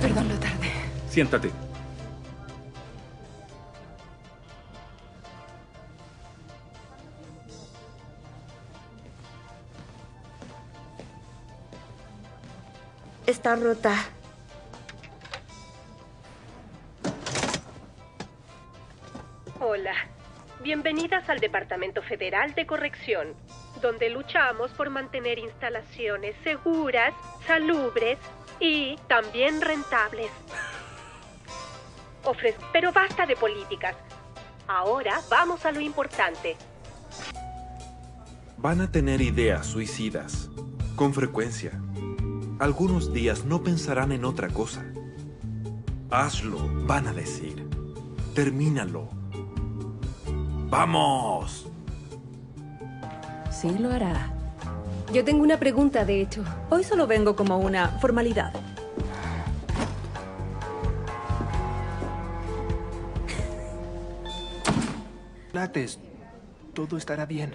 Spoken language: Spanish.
Perdón lo tarde. Siéntate. Está rota. Hola. Bienvenidas al Departamento Federal de Corrección, donde luchamos por mantener instalaciones seguras, salubres y también rentables. Pero basta de políticas. Ahora vamos a lo importante. Van a tener ideas suicidas, con frecuencia. Algunos días no pensarán en otra cosa. Hazlo, van a decir. Termínalo. ¡Vamos! Sí, lo hará. Yo tengo una pregunta, de hecho. Hoy solo vengo como una formalidad. Lates, todo estará bien.